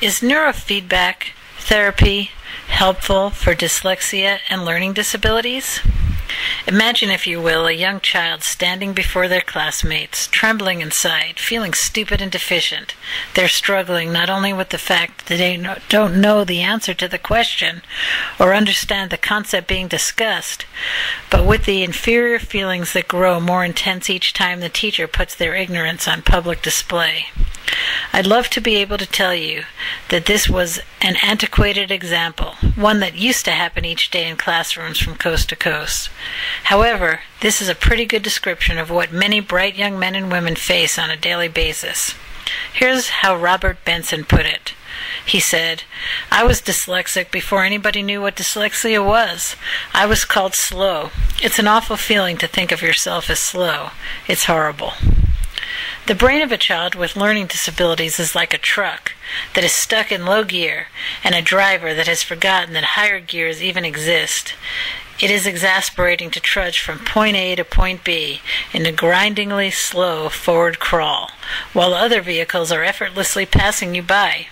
Is neurofeedback therapy helpful for dyslexia and learning disabilities? Imagine, if you will, a young child standing before their classmates, trembling inside, feeling stupid and deficient. They're struggling not only with the fact that they don't know the answer to the question or understand the concept being discussed, but with the inferior feelings that grow more intense each time the teacher puts their ignorance on public display. I'd love to be able to tell you that this was an antiquated example, one that used to happen each day in classrooms from coast to coast. However, this is a pretty good description of what many bright young men and women face on a daily basis. Here's how Robert Benton put it. He said, I was dyslexic before anybody knew what dyslexia was. I was called slow. It's an awful feeling to think of yourself as slow. It's horrible. The brain of a child with learning disabilities is like a truck that is stuck in low gear and a driver that has forgotten that higher gears even exist. It is exasperating to trudge from point A to point B in a grindingly slow forward crawl, while other vehicles are effortlessly passing you by.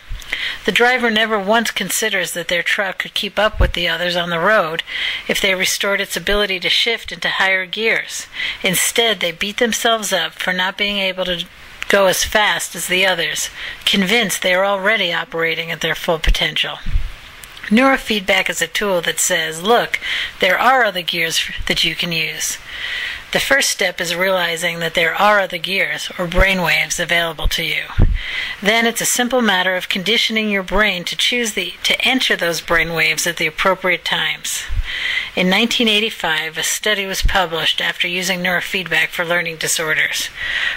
The driver never once considers that their truck could keep up with the others on the road if they restored its ability to shift into higher gears. Instead, they beat themselves up for not being able to go as fast as the others, convinced they are already operating at their full potential. Neurofeedback is a tool that says, look, there are other gears that you can use. The first step is realizing that there are other gears or brain waves available to you. Then it's a simple matter of conditioning your brain to choose the to enter those brain waves at the appropriate times. In 1985, a study was published after using neurofeedback for learning disorders.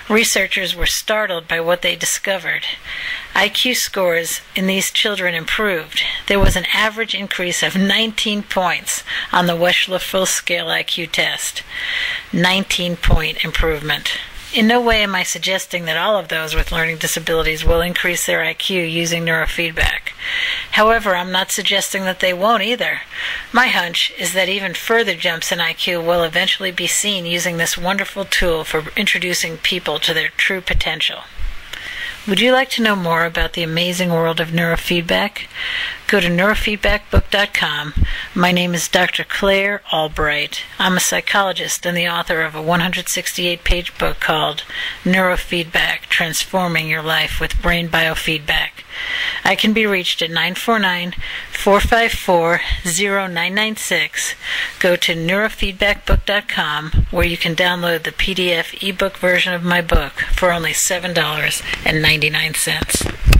Researchers were startled by what they discovered. IQ scores in these children improved. There was an average increase of 19 points on the Wechsler full scale IQ test. 19 point improvement. In no way am I suggesting that all of those with learning disabilities will increase their IQ using neurofeedback. However, I'm not suggesting that they won't either. My hunch is that even further jumps in IQ will eventually be seen using this wonderful tool for introducing people to their true potential. Would you like to know more about the amazing world of neurofeedback? Go to neurofeedbackbook.com. My name is Dr. Clare Albright. I'm a psychologist and the author of a 168 page book called Neurofeedback Transforming Your Life with Brain Biofeedback. I can be reached at 949 454 0996. Go to neurofeedbackbook.com where you can download the PDF ebook version of my book for only $7.99.